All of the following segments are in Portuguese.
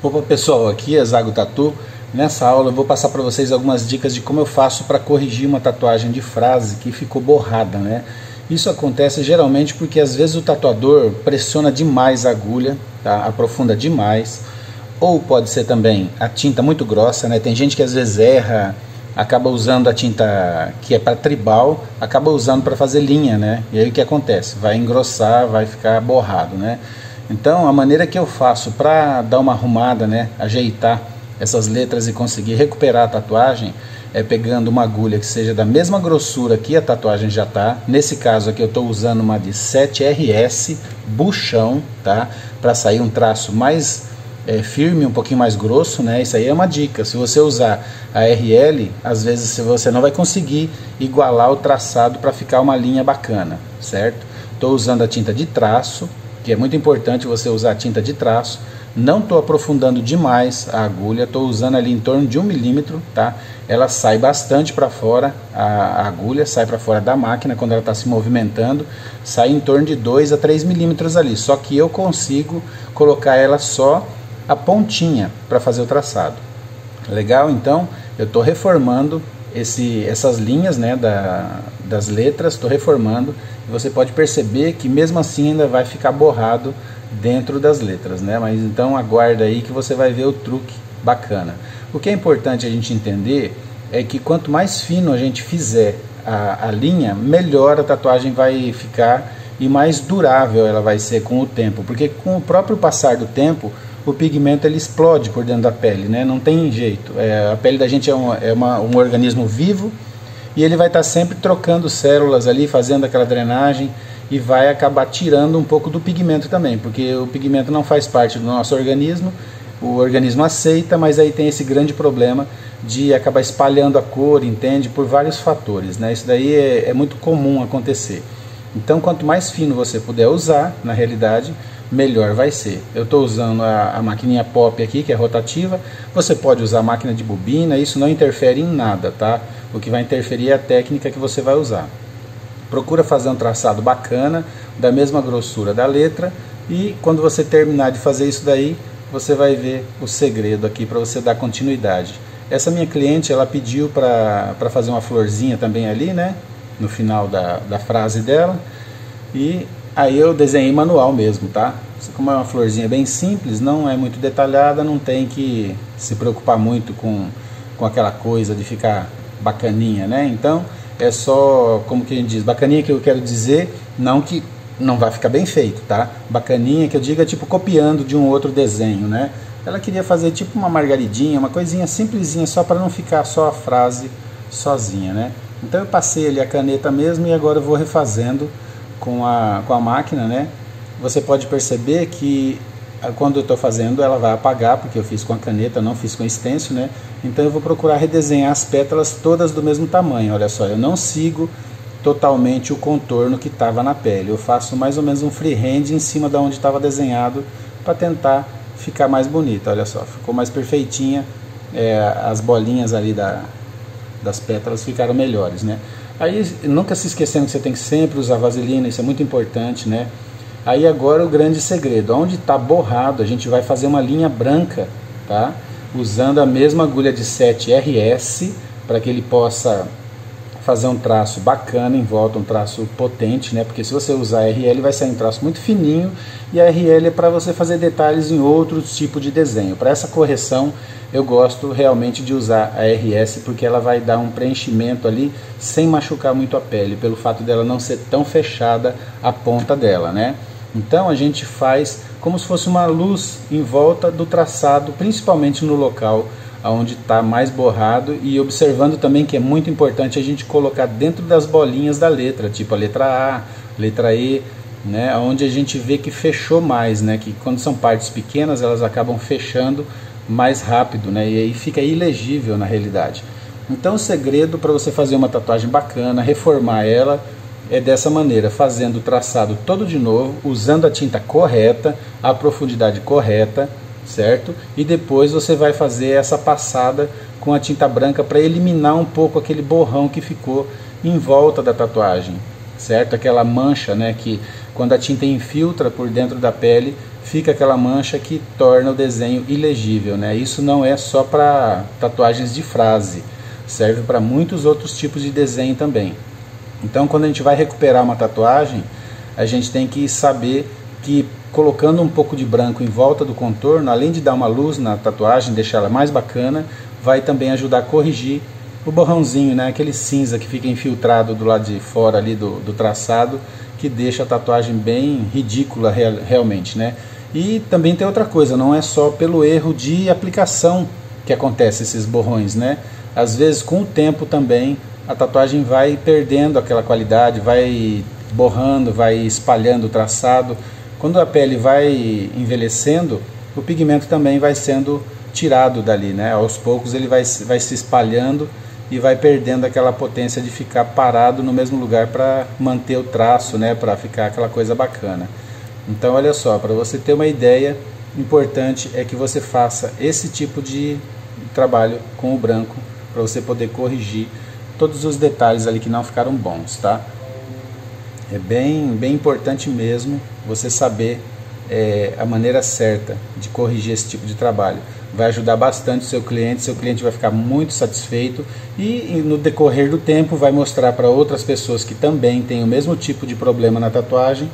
Opa pessoal, aqui é Zago Tatu. Nessa aula eu vou passar para vocês algumas dicas de como eu faço para corrigir uma tatuagem de frase que ficou borrada, né? Isso acontece geralmente porque às vezes o tatuador pressiona demais a agulha, tá? aprofunda demais, ou pode ser também a tinta muito grossa, né? Tem gente que às vezes erra, acaba usando a tinta que é para tribal, acaba usando para fazer linha, né? E aí o que acontece? Vai engrossar, vai ficar borrado, né? Então, a maneira que eu faço para dar uma arrumada, né, ajeitar essas letras e conseguir recuperar a tatuagem é pegando uma agulha que seja da mesma grossura que a tatuagem já está. Nesse caso aqui eu estou usando uma de 7RS buchão, tá? Para sair um traço mais é, firme, um pouquinho mais grosso, né? Isso aí é uma dica. Se você usar a RL, às vezes você não vai conseguir igualar o traçado para ficar uma linha bacana, certo? Estou usando a tinta de traço, que é muito importante você usar tinta de traço. Não estou aprofundando demais a agulha, estou usando ali em torno de um milímetro, tá? Ela sai bastante para fora, a, agulha sai para fora da máquina quando ela está se movimentando, sai em torno de 2 a 3 milímetros ali. Só que eu consigo colocar ela só a pontinha para fazer o traçado. Legal? Então eu estou reformando esse, essas linhas né, da, das letras, estou reformando você pode perceber que mesmo assim ainda vai ficar borrado dentro das letras, né? Mas então aguarda aí que você vai ver o truque bacana. O que é importante a gente entender é que quanto mais fino a gente fizer a, a linha, melhor a tatuagem vai ficar e mais durável ela vai ser com o tempo, porque com o próprio passar do tempo o pigmento ele explode por dentro da pele, né? Não tem jeito. É, a pele da gente é, um, é uma, um organismo vivo e ele vai estar sempre trocando células ali, fazendo aquela drenagem e vai acabar tirando um pouco do pigmento também, porque o pigmento não faz parte do nosso organismo, o organismo aceita, mas aí tem esse grande problema de acabar espalhando a cor, entende? Por vários fatores, né? Isso daí é, é muito comum acontecer. Então, quanto mais fino você puder usar, na realidade, melhor vai ser. Eu estou usando a, a maquininha pop aqui, que é rotativa. Você pode usar a máquina de bobina, isso não interfere em nada, tá? O que vai interferir é a técnica que você vai usar. Procura fazer um traçado bacana, da mesma grossura da letra, e quando você terminar de fazer isso daí, você vai ver o segredo aqui para você dar continuidade. Essa minha cliente, ela pediu para fazer uma florzinha também ali, né? No final da, da frase dela. E Aí eu desenhei manual mesmo, tá? Como é uma florzinha bem simples, não é muito detalhada, não tem que se preocupar muito com, com aquela coisa de ficar bacaninha, né? Então é só, como que a gente diz, bacaninha que eu quero dizer, não que não vai ficar bem feito, tá? Bacaninha que eu digo é tipo copiando de um outro desenho, né? Ela queria fazer tipo uma margaridinha, uma coisinha simplesinha só para não ficar só a frase sozinha, né? Então eu passei ali a caneta mesmo e agora eu vou refazendo com a, com a máquina, né? Você pode perceber que ah, quando eu estou fazendo ela vai apagar, porque eu fiz com a caneta, não fiz com stencil, né? Então eu vou procurar redesenhar as pétalas todas do mesmo tamanho. Olha só, eu não sigo totalmente o contorno que estava na pele. Eu faço mais ou menos um freehand em cima da onde estava desenhado para tentar ficar mais bonita. Olha só, ficou mais perfeitinha. É, as bolinhas ali da, das pétalas ficaram melhores, né? Aí nunca se esquecendo que você tem que sempre usar vaselina, isso é muito importante, né? Aí agora o grande segredo, onde está borrado, a gente vai fazer uma linha branca, tá? Usando a mesma agulha de 7RS para que ele possa fazer um traço bacana em volta, um traço potente, né? Porque se você usar RL vai sair um traço muito fininho e a RL é para você fazer detalhes em outros tipos de desenho. Para essa correção eu gosto realmente de usar a RS porque ela vai dar um preenchimento ali sem machucar muito a pele, pelo fato dela não ser tão fechada a ponta dela, né? Então a gente faz como se fosse uma luz em volta do traçado, principalmente no local onde está mais borrado e observando também que é muito importante a gente colocar dentro das bolinhas da letra, tipo a letra A, letra E, né, onde a gente vê que fechou mais, né, que quando são partes pequenas elas acabam fechando mais rápido, né? E aí fica ilegível na realidade. Então o segredo para você fazer uma tatuagem bacana, reformar ela, é dessa maneira, fazendo o traçado todo de novo, usando a tinta correta, a profundidade correta, certo? E depois você vai fazer essa passada com a tinta branca para eliminar um pouco aquele borrão que ficou em volta da tatuagem, certo? Aquela mancha, né, que quando a tinta infiltra por dentro da pele, fica aquela mancha que torna o desenho ilegível. Né? Isso não é só para tatuagens de frase, serve para muitos outros tipos de desenho também. Então, quando a gente vai recuperar uma tatuagem, a gente tem que saber que colocando um pouco de branco em volta do contorno, além de dar uma luz na tatuagem, deixar ela mais bacana, vai também ajudar a corrigir o borrãozinho, né? aquele cinza que fica infiltrado do lado de fora ali do, do traçado, que deixa a tatuagem bem ridícula real, realmente. Né? E também tem outra coisa, não é só pelo erro de aplicação que acontece esses borrões, né? Às vezes com o tempo também a tatuagem vai perdendo aquela qualidade, vai borrando, vai espalhando o traçado. Quando a pele vai envelhecendo, o pigmento também vai sendo tirado dali, né? Aos poucos ele vai, vai se espalhando e vai perdendo aquela potência de ficar parado no mesmo lugar para manter o traço, né? Para ficar aquela coisa bacana. Então, olha só, para você ter uma ideia, importante é que você faça esse tipo de trabalho com o branco para você poder corrigir todos os detalhes ali que não ficaram bons, tá? É bem, bem importante mesmo você saber é, a maneira certa de corrigir esse tipo de trabalho. Vai ajudar bastante o seu cliente, seu cliente vai ficar muito satisfeito e no decorrer do tempo vai mostrar para outras pessoas que também têm o mesmo tipo de problema na tatuagem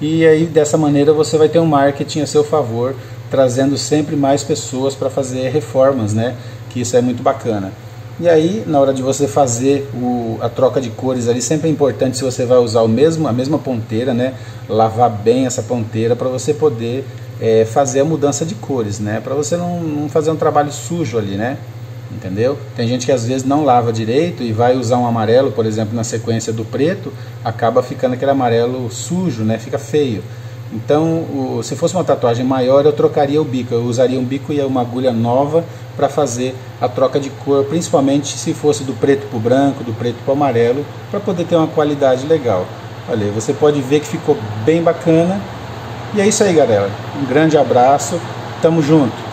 e aí dessa maneira você vai ter um marketing a seu favor, trazendo sempre mais pessoas para fazer reformas, né? Que isso é muito bacana. E aí, na hora de você fazer o, a troca de cores ali, sempre é importante se você vai usar o mesmo, a mesma ponteira, né? Lavar bem essa ponteira para você poder é, fazer a mudança de cores, né? Para você não, não fazer um trabalho sujo ali, né? entendeu? Tem gente que às vezes não lava direito e vai usar um amarelo, por exemplo, na sequência do preto, acaba ficando aquele amarelo sujo, né? Fica feio. Então, o, se fosse uma tatuagem maior, eu trocaria o bico, eu usaria um bico e uma agulha nova para fazer a troca de cor, principalmente se fosse do preto para o branco, do preto para o amarelo, para poder ter uma qualidade legal. Olha aí, você pode ver que ficou bem bacana. E é isso aí, galera. Um grande abraço, tamo junto.